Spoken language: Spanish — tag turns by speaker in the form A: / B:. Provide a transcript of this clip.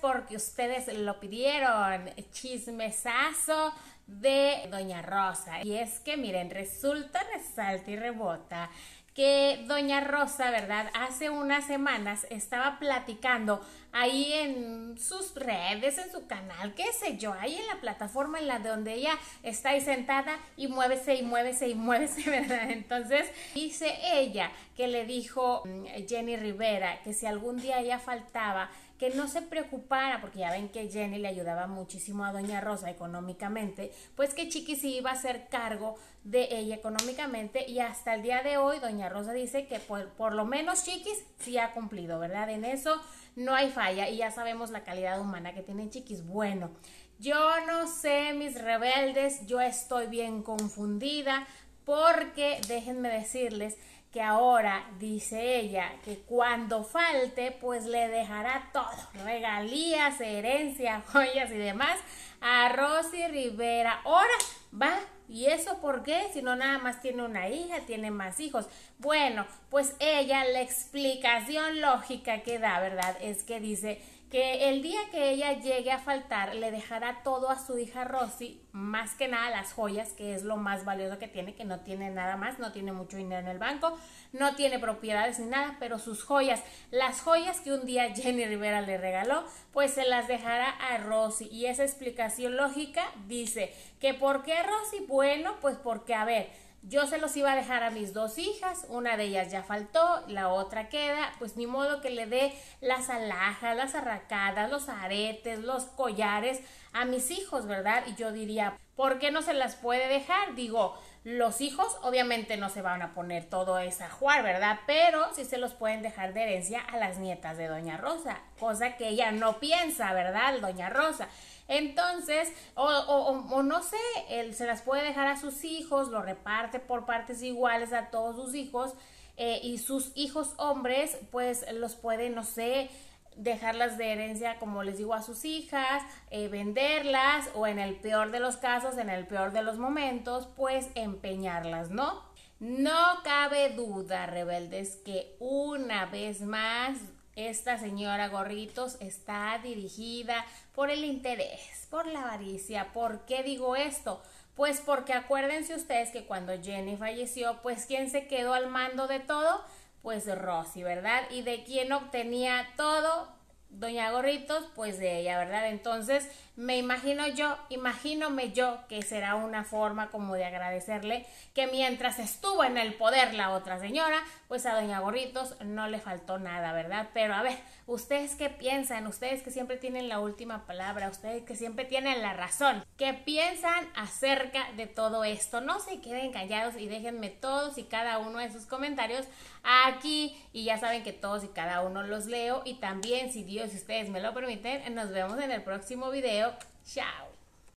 A: porque ustedes lo pidieron. Chismesazo de Doña Rosa. Y es que miren, resulta, resalta y rebota que Doña Rosa, ¿verdad? Hace unas semanas estaba platicando ahí en sus redes, en su canal, qué sé yo, ahí en la plataforma en la de donde ella está ahí sentada y muévese y muévese y muévese, ¿verdad? Entonces dice ella que le dijo mm, Jenny Rivera que si algún día ella faltaba, que no se preocupara, porque ya ven que Jenny le ayudaba muchísimo a Doña Rosa económicamente, pues que Chiqui sí iba a hacer cargo de ella económicamente y hasta el día de hoy Doña Rosa dice que por, por lo menos Chiquis sí ha cumplido, ¿verdad? En eso no hay falla y ya sabemos la calidad humana que tiene Chiquis. Bueno, yo no sé, mis rebeldes, yo estoy bien confundida porque déjenme decirles que ahora dice ella que cuando falte pues le dejará todo, regalías, herencia, joyas y demás a Rosy Rivera. Ahora va, ¿y eso por qué? Si no nada más tiene una hija, tiene más hijos. Bueno, pues ella la explicación lógica que da, ¿verdad? Es que dice que el día que ella llegue a faltar le dejará todo a su hija Rosy, más que nada las joyas, que es lo más valioso que tiene, que no tiene nada más, no tiene mucho dinero en el banco, no tiene propiedades ni nada, pero sus joyas, las joyas que un día Jenny Rivera le regaló, pues se las dejará a Rosy. Y esa explicación lógica dice que ¿por qué Rosy? Bueno, pues porque, a ver, yo se los iba a dejar a mis dos hijas, una de ellas ya faltó, la otra queda, pues ni modo que le dé las alhajas, las arracadas, los aretes, los collares a mis hijos, ¿verdad? Y yo diría, ¿por qué no se las puede dejar? Digo, los hijos obviamente no se van a poner todo ese ajuar, ¿verdad? Pero sí se los pueden dejar de herencia a las nietas de Doña Rosa, cosa que ella no piensa, ¿verdad? Doña Rosa. Entonces, o, o, no sé, él se las puede dejar a sus hijos, lo reparte por partes iguales a todos sus hijos eh, y sus hijos hombres, pues los puede, no sé, dejarlas de herencia, como les digo, a sus hijas, eh, venderlas o en el peor de los casos, en el peor de los momentos, pues empeñarlas, ¿no? No cabe duda, rebeldes, que una vez más esta señora Gorritos está dirigida por el interés, por la avaricia. ¿Por qué digo esto? Pues porque acuérdense ustedes que cuando Jenny falleció, pues ¿quién se quedó al mando de todo? Pues Rosy, ¿verdad? Y de quién obtenía todo, Doña Gorritos, pues de ella, ¿verdad? Entonces, me imagino yo, imagínome yo que será una forma como de agradecerle que mientras estuvo en el poder la otra señora, pues a Doña Gorritos no le faltó nada, ¿verdad? Pero a ver, ¿ustedes qué piensan? Ustedes que siempre tienen la última palabra, ustedes que siempre tienen la razón, ¿qué piensan acerca de todo esto? No se queden callados y déjenme todos y cada uno de sus comentarios aquí y ya saben que todos y cada uno los leo y también si Dios y ustedes me lo permiten, nos vemos en el próximo video. Tchau!